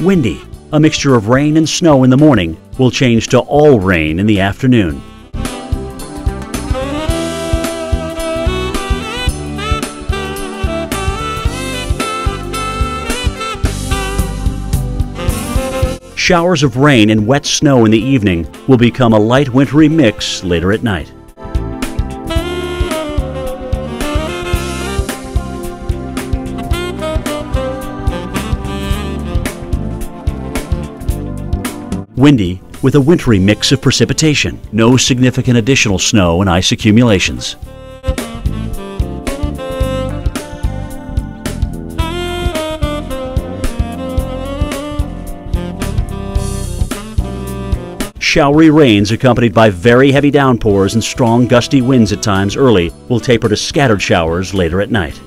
Windy. A mixture of rain and snow in the morning will change to all rain in the afternoon. Showers of rain and wet snow in the evening will become a light wintry mix later at night. Windy with a wintry mix of precipitation. No significant additional snow and ice accumulations. Showery rains accompanied by very heavy downpours and strong gusty winds at times early will taper to scattered showers later at night.